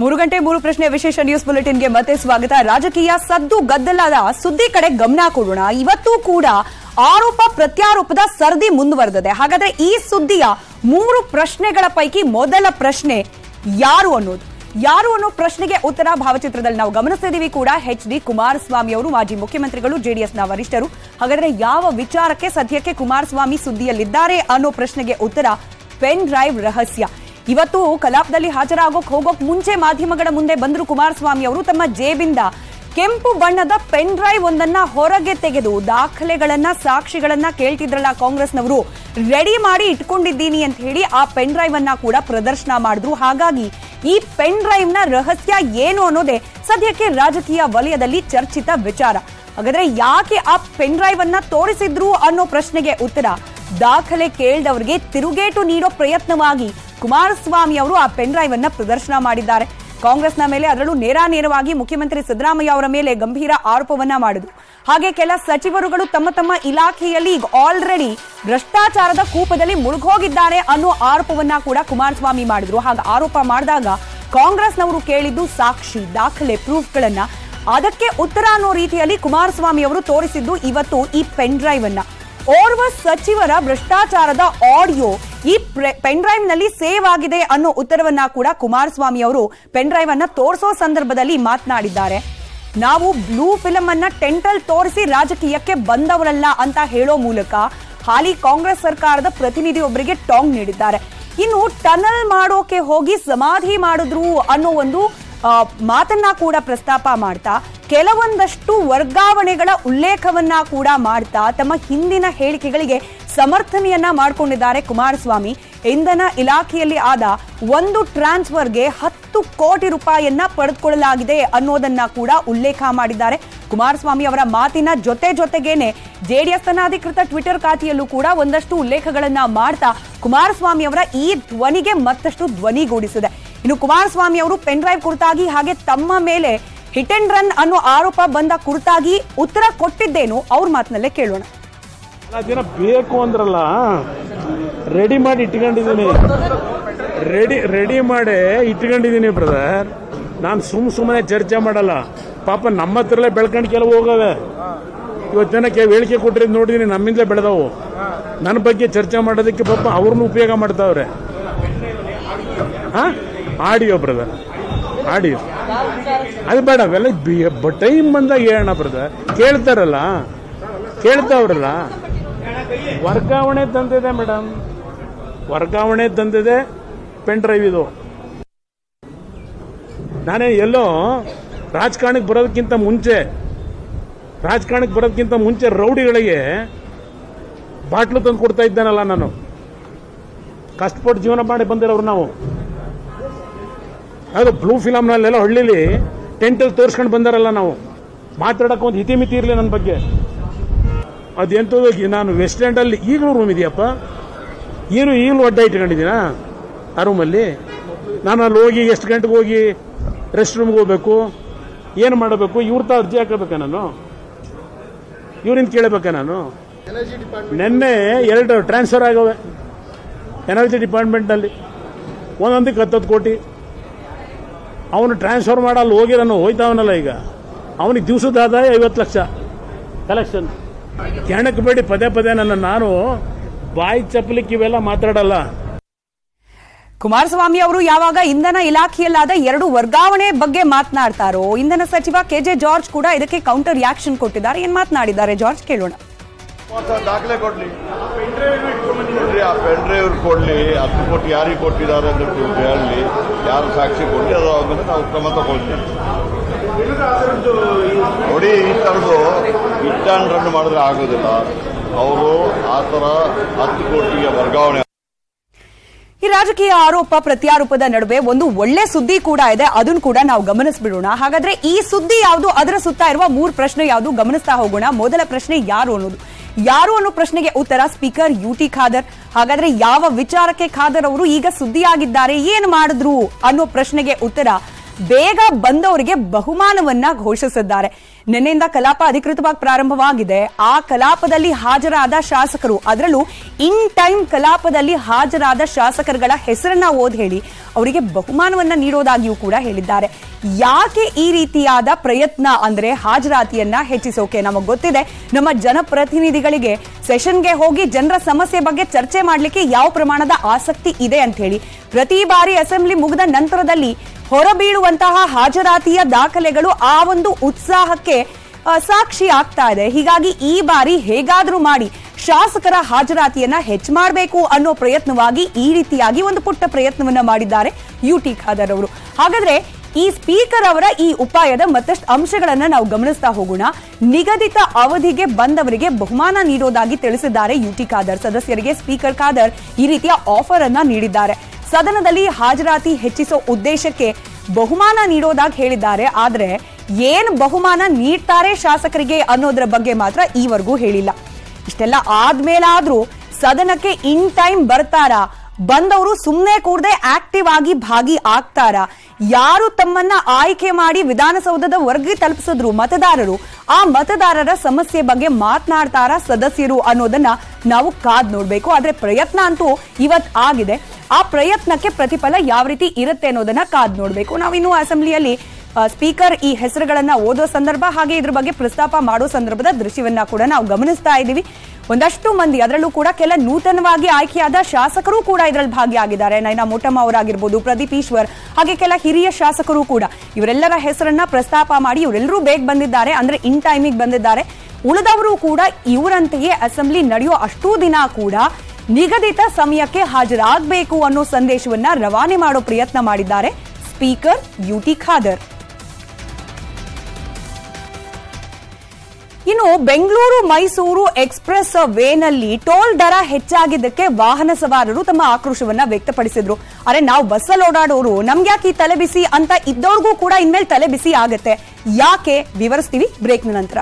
ಮೂರು ಗಂಟೆ ಮೂರು ಪ್ರಶ್ನೆ ವಿಶೇಷ ನ್ಯೂಸ್ ಬುಲೆಟಿನ್ಗೆ ಮತ್ತೆ ಸ್ವಾಗತ. ರಾಜಕೀಯ ಸದ್ದು ಗದ್ದಲದ ಸುದ್ದಿ ಕಡೆ ಗಮನ ಕೊಡೋಣ. ಇವತ್ತು ಕೂಡ ಆರೋಪ ಪ್ರತ್ಯಾರೋಪದ ಸರದಿ ಮುಂದುವರೆದಿದೆ. ಹಾಗಾದ್ರೆ ಈ ಸುದ್ದಿಯ ಮೂರು ಪ್ರಶ್ನೆಗಳ ಪೈಕಿ ಮೊದಲ ಪ್ರಶ್ನೆ ಯಾರು ಅನ್ನೋದು. ಯಾರು ಅನ್ನೋ ಪ್ರಶ್ನೆಗೆ ಉತ್ತರ ಭಾವಚಿತ್ರದಲ್ಲಿ ನಾವು ಗಮನಿಸ್ತಿದ್ದೀವಿ ಕೂಡ ಎಚ್ ಡಿ ಕುಮಾರಸ್ವಾಮಿ ಅವರು, ಮಾಜಿ ಮುಖ್ಯಮಂತ್ರಿಗಳು, ಜೆಡಿಎಸ್ನ ವರಿಷ್ಠರು. ಹಾಗಾದ್ರೆ ಯಾವ ವಿಚಾರಕ್ಕೆ ಸದ್ಯಕ್ಕೆ ಕುಮಾರಸ್ವಾಮಿ ಸುದ್ದಿಯಲ್ಲಿದ್ದಾರೆ ಅನ್ನೋ ಪ್ರಶ್ನೆಗೆ ಉತ್ತರ ಪೆನ್ ಡ್ರೈವ್ ರಹಸ್ಯ. ಇವತ್ತು ಕಲಾಪದಲ್ಲಿ ಹಾಜರಾಗೋಕ್ ಹೋಗೋಕ್ ಮುಂಚೆ ಮಾಧ್ಯಮಗಳ ಮುಂದೆ ಬಂದರು ಕುಮಾರಸ್ವಾಮಿ ಅವರು ತಮ್ಮ ಜೇಬಿಂದ ಕೆಂಪು ಬಣ್ಣದ ಪೆನ್ ಡ್ರೈವ್ ಒಂದನ್ನ ಹೊರಗೆ ತೆಗೆದು ದಾಖಲೆಗಳನ್ನ, ಸಾಕ್ಷಿಗಳನ್ನ ಕೇಳ್ತಿದ್ರಲ್ಲ ಕಾಂಗ್ರೆಸ್ನವರು. ರೆಡಿ ಮಾಡಿ ಇಟ್ಕೊಂಡಿದ್ದೀನಿ ಅಂತ ಹೇಳಿ ಆ ಪೆನ್ ಡ್ರೈವ್ ಅನ್ನ ಕೂಡ ಪ್ರದರ್ಶನ ಮಾಡಿದ್ರು. ಹಾಗಾಗಿ ಈ ಪೆನ್ ಡ್ರೈವ್ನ ರಹಸ್ಯ ಏನು ಅನ್ನೋದೇ ಸದ್ಯಕ್ಕೆ ರಾಜಕೀಯ ವಲಯದಲ್ಲಿ ಚರ್ಚಿತ ವಿಚಾರ. ಹಾಗಾದ್ರೆ ಯಾಕೆ ಆ ಪೆನ್ ಡ್ರೈವ್ ಅನ್ನ ತೋರಿಸಿದ್ರು ಅನ್ನೋ ಪ್ರಶ್ನೆಗೆ ಉತ್ತರ. ದಾಖಲೆ ಕೇಳ್ದವರಿಗೆ ತಿರುಗೇಟು ನೀಡೋ ಪ್ರಯತ್ನವಾಗಿ ಕುಮಾರಸ್ವಾಮಿ ಅವರು ಆ ಪೆನ್ ಡ್ರೈವ್ ಅನ್ನ ಪ್ರದರ್ಶನ ಮಾಡಿದ್ದಾರೆ. ಕಾಂಗ್ರೆಸ್ನ ಮೇಲೆ ಅದರಲ್ಲೂ ನೇರಾನೇರವಾಗಿ ಮುಖ್ಯಮಂತ್ರಿ ಸಿದ್ದರಾಮಯ್ಯ ಅವರ ಮೇಲೆ ಗಂಭೀರ ಆರೋಪವನ್ನ ಮಾಡಿದ್ರು. ಹಾಗೆ ಕೆಲ ಸಚಿವರುಗಳು ತಮ್ಮ ತಮ್ಮ ಇಲಾಖೆಯಲ್ಲಿ ಈಗ ಆಲ್ರೆಡಿ ಭ್ರಷ್ಟಾಚಾರದ ಕೂಪದಲ್ಲಿ ಮುಳುಗೋಗಿದ್ದಾರೆ ಅನ್ನೋ ಆರೋಪವನ್ನ ಕೂಡ ಕುಮಾರಸ್ವಾಮಿ ಮಾಡಿದ್ರು. ಹಾಗೆ ಆರೋಪ ಮಾಡಿದಾಗ ಕಾಂಗ್ರೆಸ್ನವರು ಕೇಳಿದ್ದು ಸಾಕ್ಷಿ ದಾಖಲೆ ಪ್ರೂಫ್ಗಳನ್ನ. ಅದಕ್ಕೆ ಉತ್ತರ ಅನ್ನೋ ರೀತಿಯಲ್ಲಿ ಕುಮಾರಸ್ವಾಮಿ ಅವರು ತೋರಿಸಿದ್ದು ಇವತ್ತು ಈ ಪೆನ್ ಡ್ರೈವ್ ಅನ್ನ. ಓರ್ವ ಸಚಿವರ ಭ್ರಷ್ಟಾಚಾರದ ಆಡಿಯೋ ಈ ಪೆನ್ ಡ್ರೈವ್ನಲ್ಲಿ ಸೇವ್ ಆಗಿದೆ ಅನ್ನೋ ಉತ್ತರವನ್ನ ಕೂಡ ಕುಮಾರಸ್ವಾಮಿ ಅವರು ಪೆನ್ ಡ್ರೈವ್ ಅನ್ನ ತೋರಿಸೋ ಸಂದರ್ಭದಲ್ಲಿ ಮಾತನಾಡಿದ್ದಾರೆ. ನಾವು ಬ್ಲೂ ಫಿಲಂ ಅನ್ನ ಟೆಂಟಲ್ ತೋರಿಸಿ ರಾಜಕೀಯಕ್ಕೆ ಬಂದವರಲ್ಲ ಅಂತ ಹೇಳೋ ಮೂಲಕ ಹಾಲಿ ಕಾಂಗ್ರೆಸ್ ಸರ್ಕಾರದ ಪ್ರತಿನಿಧಿಯೊಬ್ಬರಿಗೆ ಟಾಂಗ್ ನೀಡಿದ್ದಾರೆ. ಇನ್ನು ಟನಲ್ ಮಾಡೋಕೆ ಹೋಗಿ ಸಮಾಧಿ ಮಾಡಿದ್ರು ಅನ್ನೋ ಒಂದು ಮಾತನ್ನ ಕೂಡ ಪ್ರಸ್ತಾಪ ಮಾಡ್ತಾ, ಕೆಲವೊಂದಷ್ಟು ವರ್ಗಾವಣೆಗಳ ಉಲ್ಲೇಖವನ್ನ ಕೂಡ ಮಾಡ್ತಾ ತಮ್ಮ ಹಿಂದಿನ ಹೇಳಿಕೆಗಳಿಗೆ ಸಮರ್ಥನೆಯನ್ನ ಮಾಡಿಕೊಂಡಿದ್ದಾರೆ ಕುಮಾರಸ್ವಾಮಿ. ಇಂಧನ ಇಲಾಖೆಯಲ್ಲಿ ಆದ ಒಂದು ಟ್ರಾನ್ಸ್ಫರ್ಗೆ ಹತ್ತು ಕೋಟಿ ರೂಪಾಯಿಯನ್ನ ಪಡೆದುಕೊಳ್ಳಲಾಗಿದೆ ಅನ್ನೋದನ್ನ ಕೂಡ ಉಲ್ಲೇಖ ಮಾಡಿದ್ದಾರೆ. ಕುಮಾರಸ್ವಾಮಿ ಅವರ ಮಾತಿನ ಜೊತೆ ಜೊತೆಗೇನೆ ಜೆಡಿಎಸ್ ತನ್ನ ಅಧಿಕೃತ ಟ್ವಿಟರ್ ಖಾತೆಯಲ್ಲೂ ಕೂಡ ಒಂದಷ್ಟು ಉಲ್ಲೇಖಗಳನ್ನ ಮಾಡ್ತಾ ಕುಮಾರಸ್ವಾಮಿ ಅವರ ಈ ಧ್ವನಿಗೆ ಮತ್ತಷ್ಟು ಧ್ವನಿಗೂಡಿಸಿದೆ ಇನ್ನು ಕುಮಾರಸ್ವಾಮಿ ಅವರು ಪೆನ್ ಡ್ರೈವ್ ಕುರಿತಾಗಿ ಹಾಗೆ ತಮ್ಮ ಮೇಲೆ ಹಿಟ್ ಅಂಡ್ ರನ್ ಅನ್ನೋ ಆರೋಪ ಬಂದ ಕುರಿತಾಗಿ ಉತ್ತರ ಕೊಟ್ಟಿದ್ದೇನು ಅವ್ರ ಮಾತಿನಲ್ಲೇ ಕೇಳೋಣ. ದಿನ ಬೇಕು ಅಂದ್ರಲ್ಲ ರೆಡಿ ಮಾಡಿ ಇಟ್ಕೊಂಡಿದ್ದೀನಿ. ರೆಡಿ ರೆಡಿ ಮಾಡಿ ಇಟ್ಕೊಂಡಿದ್ದೀನಿ ಬ್ರದರ್ ನಾನು ಸುಮ್ಮ ಸುಮ್ಮನೆ ಚರ್ಚೆ ಮಾಡಲ್ಲ. ಪಾಪ ನಮ್ಮ ಹತ್ರಲ್ಲೇ ಬೆಳ್ಕೊಂಡು ಕೆಲವು ಹೋಗವೆ. ಇವತ್ತು ಜನಕ್ಕೆ ಹೇಳಿಕೆ ಕೊಟ್ಟಿರೋದು ನೋಡಿದೀನಿ, ನಮ್ಮಿಂದಲೇ ಬೆಳೆದವು. ನನ್ನ ಬಗ್ಗೆ ಚರ್ಚೆ ಮಾಡೋದಕ್ಕೆ ಪಾಪ ಅವ್ರನ್ನ ಉಪಯೋಗ ಮಾಡ್ತಾವ್ರೆ. ಹಾಂ? Audio brother audio. ಅದು ಬೇಡ, ಅವೆಲ್ಲ ಟೈಮ್ ಬಂದಾಗ ಹೇಳೋಣ ಬ್ರದರ್ ಕೇಳ್ತಾರಲ್ಲ? ಕೇಳ್ತಾವ್ರಲ್ಲ? ವರ್ಗಾವಣೆ ತಂದಿದೆ ಮೇಡಮ್. ವರ್ಗಾವಣೆ ತಂದಿದೆ ಪೆನ್ ಡ್ರೈವ್ ಇದು. ನಾನೇ ಎಲ್ಲೋ ರಾಜಕಾರಣಕ್ಕೆ ಬರೋದಕ್ಕಿಂತ ಮುಂಚೆ, ರಾಜಕಾರಣಕ್ಕೆ ಬರೋದಕ್ಕಿಂತ ಮುಂಚೆ ರೌಡಿಗಳಿಗೆ ಬಾಟ್ಲು ತಂದು ಕೊಡ್ತಾ ಇದ್ದೇನಲ್ಲ ನಾನು. ಕಷ್ಟಪಟ್ಟು ಜೀವನ ಮಾಡಿ ಬಂದಿರೋರು ನಾವು. ಅದು ಬ್ಲೂ ಫಿಲಮ್ನಲ್ಲೆಲ್ಲ ಹಳ್ಳಿಲಿ ಟೆಂಟಲ್ಲಿ ತೋರಿಸ್ಕೊಂಡು ಬಂದಾರಲ್ಲ ನಾವು. ಮಾತಾಡಕ್ಕೆ ಒಂದು ಹಿತಿಮಿತಿ ಇರಲಿ ನನ್ನ ಬಗ್ಗೆ. ಅದೆಂಥದ್ದು ನಾನು ವೆಸ್ಟ್ ಎಂಡಲ್ಲಿ ಈಗಲೂ ರೂಮ್ ಇದೆಯಪ್ಪ? ಏನು ಈಗಲೂ ಅಡ್ಡ ಇಟ್ಕೊಂಡಿದ್ದೀನಾ ಆ ರೂಮಲ್ಲಿ ನಾನು ಅಲ್ಲಿ ಹೋಗಿ ಎಷ್ಟು ಗಂಟೆಗೆ ಹೋಗಿ ರೆಸ್ಟ್ ರೂಮ್ಗೆ ಹೋಗ್ಬೇಕು? ಏನು ಮಾಡಬೇಕು? ಇವ್ರ ತಾ ಅರ್ಜಿ ಹಾಕಬೇಕಾ ನಾನು? ಇವ್ರಿಂದ ಕೇಳಬೇಕಾ ನಾನು? ನಿನ್ನೆ ಎರಡು ಟ್ರಾನ್ಸ್ಫರ್ ಆಗವೆ. ಎನರ್ಜಿ ಡಿಪಾರ್ಟ್ಮೆಂಟ್ನಲ್ಲಿ ಒಂದೊಂದಕ್ಕೆ ಹತ್ತತ್ತು ಕೋಟಿ. ಅವನು ಟ್ರಾನ್ಸ್ಫರ್ ಮಾಡಲ್ಲಿ ಹೋಗಿರೋನು ಹೋಯ್ತಾವನಲ್ಲ ಈಗ. ಅವನಿಗೆ ದಿವಸದ ಆದಾಯ ಐವತ್ತು ಲಕ್ಷ. ಕಲೆಕ್ಷನ್ ಕೆಣಕ್ ಬೇಡಿ ಪದೇ ಪದೇ ನನ್ನ ನಾನು ಬಾಯಿ ಚಪ್ಪಲಿಕ್ಕೆ ಇವೆಲ್ಲ ಮಾತಾಡಲ್ಲ. ಕುಮಾರಸ್ವಾಮಿ ಅವರು ಯಾವಾಗ ಇಂಧನ ಇಲಾಖೆಯಲ್ಲಾದ ಎರಡು ವರ್ಗಾವಣೆ ಬಗ್ಗೆ ಮಾತನಾಡ್ತಾರೋ ಇಂಧನ ಸಚಿವ ಕೆಜೆ ಜಾರ್ಜ್ ಕೂಡ ಇದಕ್ಕೆ ಕೌಂಟರ್ ರಿಯಾಕ್ಷನ್ ಕೊಟ್ಟಿದ್ದಾರೆ. ಏನ್ ಮಾತನಾಡಿದ್ದಾರೆ? ಜಾರ್ಜ್ ಕೇಳೋಣ. ದಾಖಲೆ ಕೊಡ್ಲಿ. ಆ ಪೆನ್ ಡ್ರೈವ್ ಕೊಡ್ಲಿ ಹತ್ತು ಕೋಟಿ ಯಾರಿಗೆ ಕೊಟ್ಟಿದ್ದಾರೆ ಅಂತ ಹೇಳಲಿ ಯಾರು ಸಾಕ್ಷಿ ಕೊಡ್ಲಿ ಅದು ಆದ್ಮೇಲೆ ನಾವು ಕ್ರಮ ತಗೊಳ್ತೀವಿ. ನೋಡಿ, ಈ ಥರದ್ದು ರನ್ ಮಾಡಿದ್ರೆ ಆಗೋದಿಲ್ಲ. ಅವರು ಆ ಥರ ಹತ್ತು ಕೋಟಿಗೆ ವರ್ಗಾವಣೆ ಈ ರಾಜಕೀಯ ಆರೋಪ ಪ್ರತ್ಯಾರೋಪದ ನಡುವೆ ಒಂದು ಒಳ್ಳೆ ಸುದ್ದಿ ಕೂಡ ಇದೆ. ಅದನ್ನು ಕೂಡ ನಾವು ಗಮನಿಸ್ಬಿಡೋಣ. ಹಾಗಾದ್ರೆ ಈ ಸುದ್ದಿ ಯಾವುದು? ಅದರ ಸುತ್ತ ಇರುವ ಮೂರು ಪ್ರಶ್ನೆ ಯಾವುದು? ಗಮನಿಸ್ತಾ ಹೋಗೋಣ. ಮೊದಲ ಪ್ರಶ್ನೆ ಯಾರು ಅನ್ನೋದು. ಯಾರು ಅನ್ನೋ ಪ್ರಶ್ನೆಗೆ ಉತ್ತರ ಸ್ಪೀಕರ್ ಯು ಟಿ ಖಾದರ್. ಹಾಗಾದ್ರೆ ಯಾವ ವಿಚಾರಕ್ಕೆ ಖಾದರ್ ಅವರು ಈಗ ಸುದ್ದಿಯಾಗಿದ್ದಾರೆ? ಏನ್ ಮಾಡಿದ್ರು ಅನ್ನೋ ಪ್ರಶ್ನೆಗೆ ಉತ್ತರ ಬೇಗ ಬಂದವರಿಗೆ ಬಹುಮಾನವನ್ನ ಘೋಷಿಸಿದ್ದಾರೆ. ನಿನ್ನೆಯಿಂದ ಕಲಾಪ ಅಧಿಕೃತವಾಗಿ ಪ್ರಾರಂಭವಾಗಿದೆ. ಆ ಕಲಾಪದಲ್ಲಿ ಹಾಜರಾದ ಶಾಸಕರು, ಅದರಲ್ಲೂ ಇನ್ ಟೈಮ್ ಕಲಾಪದಲ್ಲಿ ಹಾಜರಾದ ಶಾಸಕರುಗಳ ಹೆಸರನ್ನ ಓದ್ ಹೇಳಿ, ಅವರಿಗೆ ಬಹುಮಾನವನ್ನ ನೀಡೋದಾಗಿಯೂ ಕೂಡ ಹೇಳಿದ್ದಾರೆ. ಯಾಕೆ ಈ ರೀತಿಯಾದ ಪ್ರಯತ್ನ ಅಂದ್ರೆ ಹಾಜರಾತಿಯನ್ನ ಹೆಚ್ಚಿಸೋಕೆ ನಮಗೆ ಗೊತ್ತಿದೆ. ನಮ್ಮ ಜನಪ್ರತಿನಿಧಿಗಳಿಗೆ ಸೆಷನ್ಗೆ ಹೋಗಿ ಜನರ ಸಮಸ್ಯೆ ಬಗ್ಗೆ ಚರ್ಚೆ ಮಾಡಲಿಕ್ಕೆ ಯಾವ ಪ್ರಮಾಣದ ಆಸಕ್ತಿ ಇದೆ ಅಂತ ಹೇಳಿ, ಪ್ರತಿ ಬಾರಿ ಅಸೆಂಬ್ಲಿ ಮುಗಿದ ನಂತರದಲ್ಲಿ ಹೊರಬೀಳುವಂತಹ ಹಾಜರಾತಿಯ ದಾಖಲೆಗಳು ಆ ಒಂದು ಉತ್ಸಾಹಕ್ಕೆ ಸಾಕ್ಷಿ ಆಗ್ತಾ ಇದೆ. ಹೀಗಾಗಿ ಈ ಬಾರಿ ಹೇಗಾದ್ರೂ ಮಾಡಿ ಶಾಸಕರ ಹಾಜರಾತಿಯನ್ನ ಹೆಚ್ಚು ಮಾಡಬೇಕು ಅನ್ನೋ ಪ್ರಯತ್ನವಾಗಿ ಈ ರೀತಿಯಾಗಿ ಒಂದು ಪುಟ್ಟ ಪ್ರಯತ್ನವನ್ನ ಮಾಡಿದ್ದಾರೆ ಯು ಟಿ ಖಾದರ್ ಅವರು. ಹಾಗಾದ್ರೆ ಈ ಸ್ಪೀಕರ್ ಅವರ ಈ ಉಪಾಯದ ಮತ್ತಷ್ಟು ಅಂಶಗಳನ್ನ ನಾವು ಗಮನಿಸ್ತಾ ಹೋಗೋಣ. ನಿಗದಿತ ಅವಧಿಗೆ ಬಂದವರಿಗೆ ಬಹುಮಾನ ನೀಡೋದಾಗಿ ತಿಳಿಸಿದ್ದಾರೆ ಯು ಟಿ ಖಾದರ್. ಸದಸ್ಯರಿಗೆ ಸ್ಪೀಕರ್ ಖಾದರ್ ಈ ರೀತಿಯ ಆಫರ್ ಅನ್ನ ನೀಡಿದ್ದಾರೆ. ಸದನದಲ್ಲಿ ಹಾಜರಾತಿ ಹೆಚ್ಚಿಸೋ ಉದ್ದೇಶಕ್ಕೆ ಬಹುಮಾನ ನೀಡೋದಾಗಿ ಹೇಳಿದ್ದಾರೆ. ಆದ್ರೆ ಏನ್ ಬಹುಮಾನ ನೀಡ್ತಾರೆ ಶಾಸಕರಿಗೆ ಅನ್ನೋದ್ರ ಬಗ್ಗೆ ಮಾತ್ರ ಈವರೆಗೂ ಹೇಳಿಲ್ಲ. ಇಷ್ಟೆಲ್ಲ ಆದ್ಮೇಲಾದ್ರೂ ಸದನಕ್ಕೆ ಇನ್ ಟೈಮ್ ಬರ್ತಾರಾ? ಬಂದವರು ಸುಮ್ಮನೆ ಕೂಡದೆ ಆಕ್ಟಿವ್ ಆಗಿ ಭಾಗಿ ಆಗ್ತಾರ? ಯಾರು ತಮ್ಮನ್ನ ಆಯ್ಕೆ ಮಾಡಿ ವಿಧಾನಸೌಧದ ವರ್ಗ ತಲುಪಿಸಿದ್ರು ಮತದಾರರು? ಆ ಮತದಾರರ ಸಮಸ್ಯೆ ಬಗ್ಗೆ ಮಾತನಾಡ್ತಾರ ಸದಸ್ಯರು ಅನ್ನೋದನ್ನ ನಾವು ಕಾದ್ ನೋಡ್ಬೇಕು. ಆದ್ರೆ ಪ್ರಯತ್ನ ಅಂತೂ ಇವತ್ ಆಗಿದೆ. ಆ ಪ್ರಯತ್ನಕ್ಕೆ ಪ್ರತಿಫಲ ಯಾವ ರೀತಿ ಇರುತ್ತೆ ಅನ್ನೋದನ್ನ ಕಾದ್ ನೋಡ್ಬೇಕು. ನಾವಿನ್ನು ಅಸೆಂಬ್ಲಿಯಲ್ಲಿ ಸ್ಪೀಕರ್ ಈ ಹೆಸರುಗಳನ್ನ ಓದೋ ಸಂದರ್ಭ ಹಾಗೆ ಇದ್ರ ಬಗ್ಗೆ ಪ್ರಸ್ತಾಪ ಮಾಡೋ ಸಂದರ್ಭದ ದೃಶ್ಯವನ್ನ ಕೂಡ ನಾವು ಗಮನಿಸ್ತಾ ಇದ್ದೀವಿ. ಒಂದಷ್ಟು ಮಂದಿ, ಅದರಲ್ಲೂ ಕೂಡ ಕೆಲ ನೂತನವಾಗಿ ಆಯ್ಕೆಯಾದ ಶಾಸಕರು ಕೂಡ ಇದರಲ್ಲಿ ಭಾಗಿಯಾಗಿದ್ದಾರೆ. ನೈನಾ ಮೋಟಮ್ಮ ಅವರಾಗಿರ್ಬೋದು, ಪ್ರದೀಪ್ ಈಶ್ವರ್, ಹಾಗೆ ಕೆಲ ಹಿರಿಯ ಶಾಸಕರು ಕೂಡ. ಇವರೆಲ್ಲರ ಹೆಸರನ್ನ ಪ್ರಸ್ತಾಪ ಮಾಡಿ ಇವರೆಲ್ಲರೂ ಬೇಗ ಬಂದಿದ್ದಾರೆ, ಅಂದ್ರೆ ಇನ್ ಟೈಮಿಗೆ ಬಂದಿದ್ದಾರೆ. ಉಳಿದವರು ಕೂಡ ಇವರಂತೆಯೇ ಅಸೆಂಬ್ಲಿ ನಡೆಯೋ ಅಷ್ಟೂ ದಿನ ಕೂಡ ನಿಗದಿತ ಸಮಯಕ್ಕೆ ಹಾಜರಾಗಬೇಕು ಅನ್ನೋ ಸಂದೇಶವನ್ನ ರವಾನೆ ಮಾಡೋ ಪ್ರಯತ್ನ ಮಾಡಿದ್ದಾರೆ. Speaker U T Khader. ಇನ್ನು ಬೆಂಗಳೂರು ಮೈಸೂರು ಎಕ್ಸ್ಪ್ರೆಸ್ ವೇನಲ್ಲಿ ಟೋಲ್ ದರ ಹೆಚ್ಚಾಗಿದ್ದಕ್ಕೆ ವಾಹನ ಸವಾರರು ತಮ್ಮ ಆಕ್ರೋಶವನ್ನ ವ್ಯಕ್ತಪಡಿಸಿದ್ರು. ಅರೆ ನಾವು ಬಸ್ಸಲ್ಲಿ ಓಡಾಡೋರು, ನಮ್ಗೆ ಯಾಕೆ ಈ ತಲೆ ಬಿಸಿ ಅಂತ ಇದ್ದವ್ರಿಗೂ ಕೂಡ ಇನ್ಮೇಲೆ ತಲೆಬಿಸಿ ಆಗತ್ತೆ. ಯಾಕೆ? ವಿವರಿಸ್ತೀವಿ ಬ್ರೇಕ್ನ ನಂತರ.